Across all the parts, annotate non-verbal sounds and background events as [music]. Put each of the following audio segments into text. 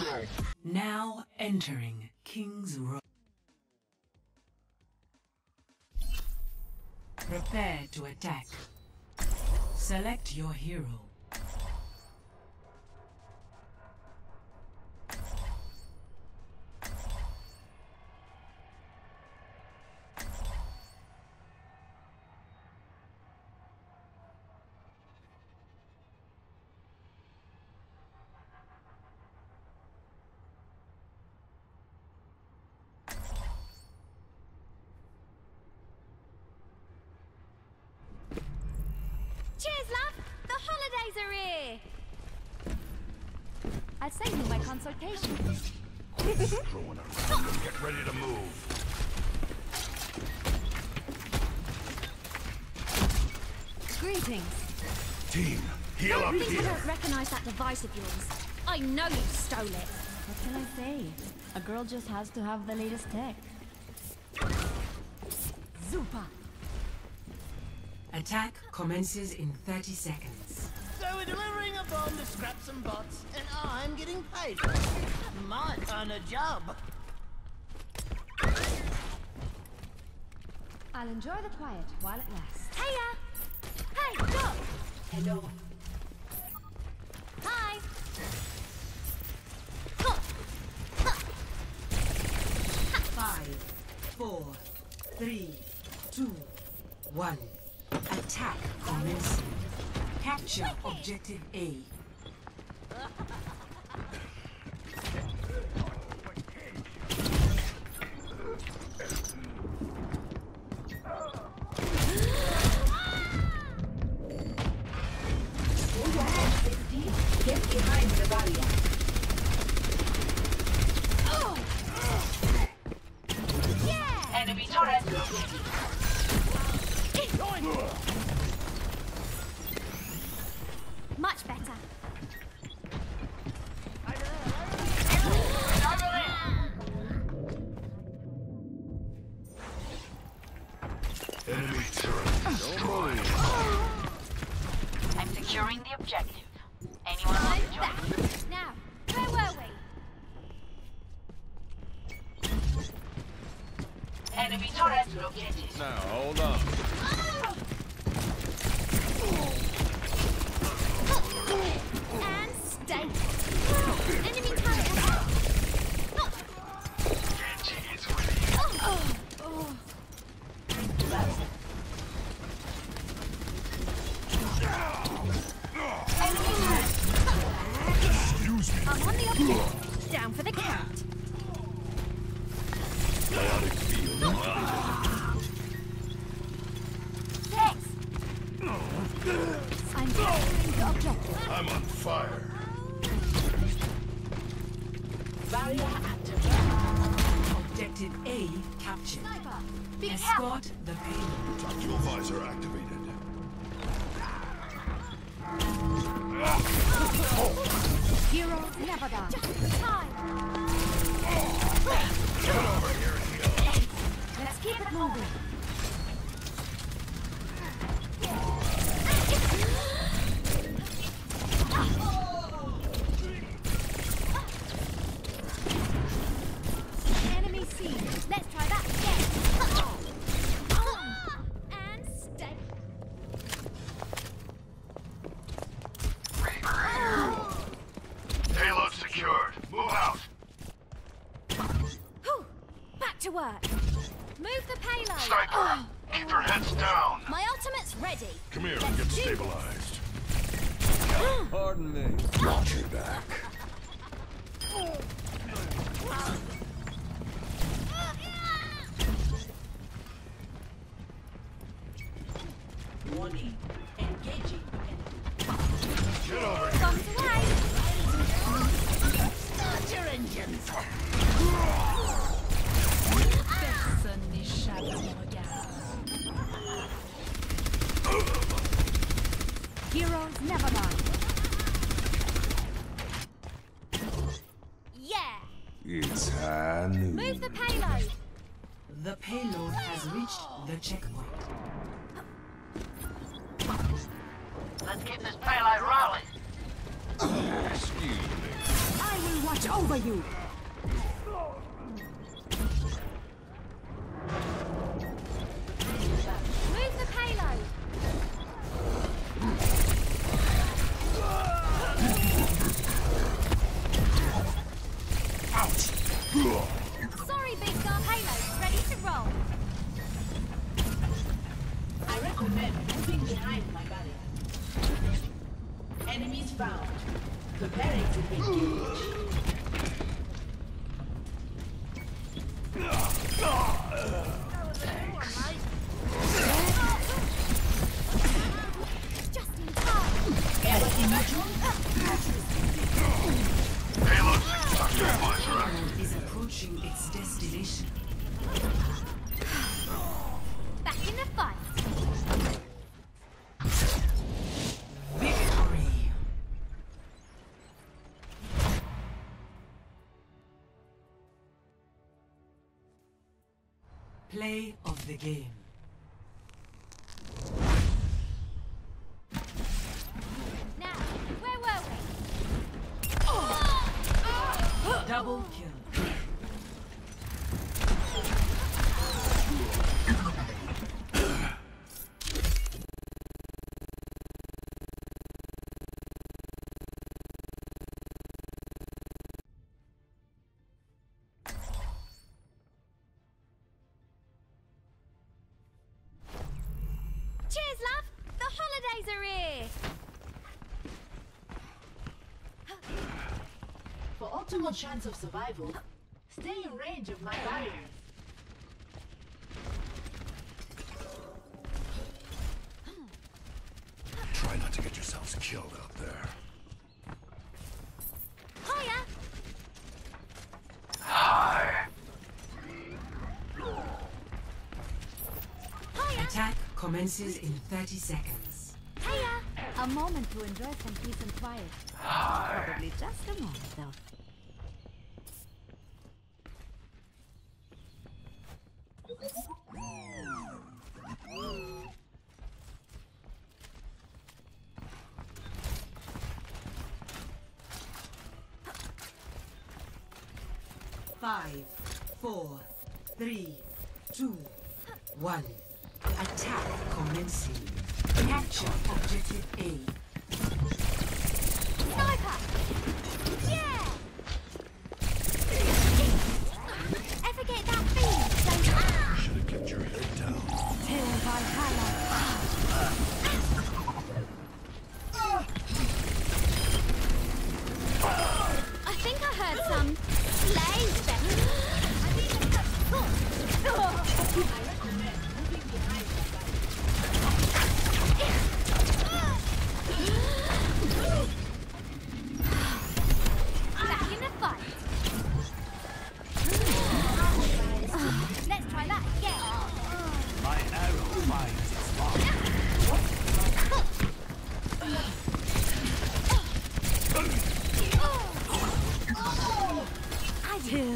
yourself. Now entering King's Row. Prepare to attack. Select your hero. The are here! I'll send you my consultation. Get ready to move. Greetings. Team, heal up Don't think I here. don't recognize that device of yours. I know you stole it. What can I say? A girl just has to have the latest tech. Zupa. Attack commences in 30 seconds. So we're delivering a bomb to scraps and bots, and I'm getting paid for it. My kind of job. I'll enjoy the quiet while it lasts. Heya! Hey, look! Hello. Hi! Five, four, three, two, one. Attack commencing. Capture objective A. securing the objective. Anyone want to join? Back. Now, where were we? Enemy turret located. Now, hold on. Barrier activated. Objective A captured. Be careful. Escort the payload. Tactical visor activated. Hero never die. Time. Get over here and heal. Let's keep it moving. Enemy seen. Let's try that again. And stay. Payload secured. Move out. Whew. Back to work. Move the payload. Sniper, keep your heads down. My ultimate's ready. Come here and get stabilized. Pardon me. Got you back. Excuse me. I will watch over you. Move the payload. Sorry, big guy. Payload ready to roll. I recommend moving behind my barrier. Enemies found. Preparing to engage. Play of the game. Now, where were we? Double kill. Optimal chance of survival, stay in range of my barriers. Try not to get yourselves killed out there. Hiya. Hiya. Attack commences in 30 seconds. Hiya. A moment to enjoy some peace and quiet. Probably just a moment, though. Five, four, three, two, one. Attack commencing. Capture objective A. Sniper. Yeah. Ever that feeling? Don't ah. Should have kept your head down. Till Valhalla. I think I heard some slaves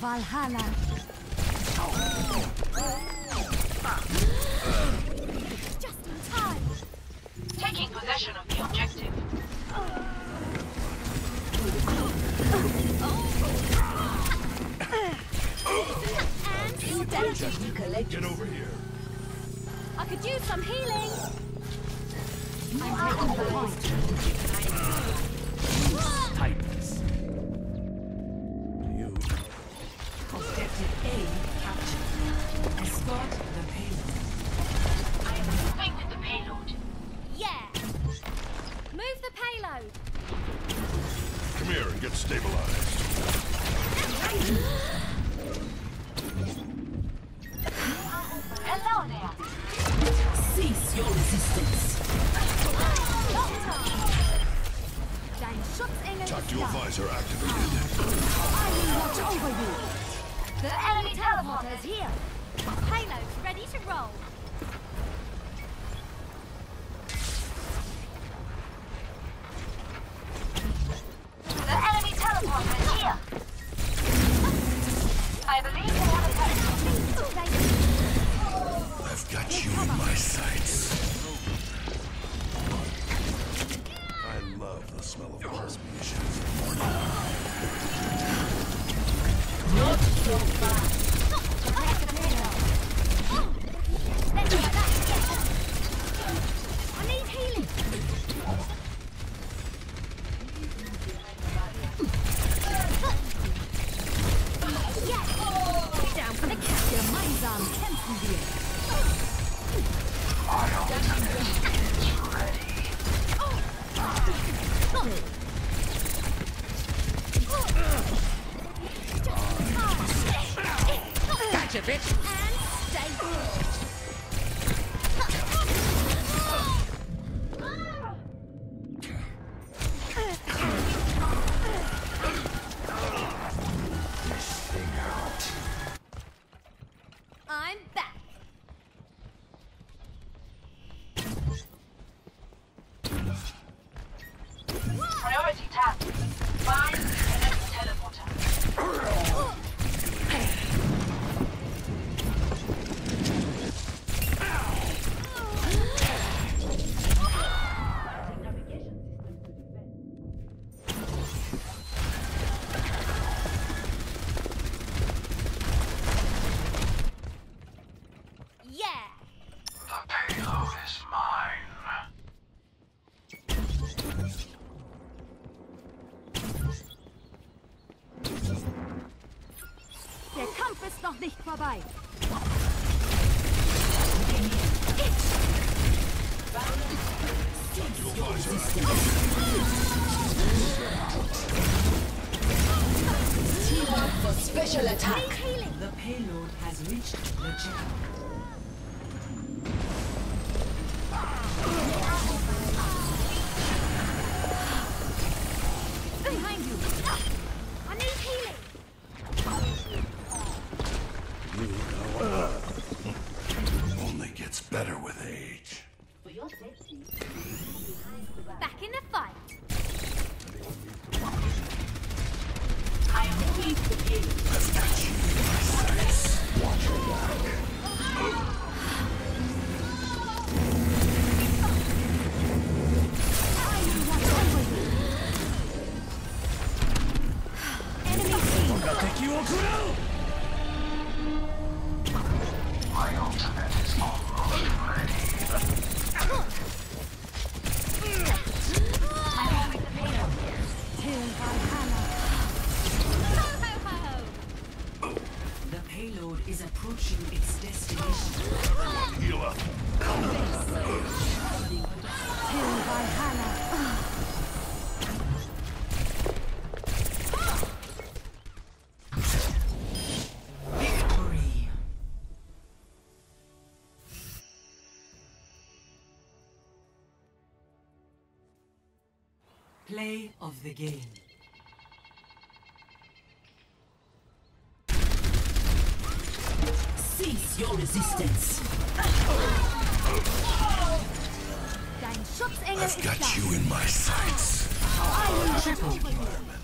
Valhalla. Get over here. I could use some healing. You I'm taking the point. Titans. You. Objective A captured. Escort the payload. I am moving with the payload. Yeah. Move the payload. Come here and get stabilized. [gasps] [gasps] [gasps] your resistance. Dein Schutzengel ist Tactical visor activated. I will watch over you. The enemy teleporter is here. Payload's ready to roll. bitch! Noch nicht vorbei. For special attack. The payload has reached the channel. Play of the game. Cease your resistance. I've got you in my sights. Triple kill.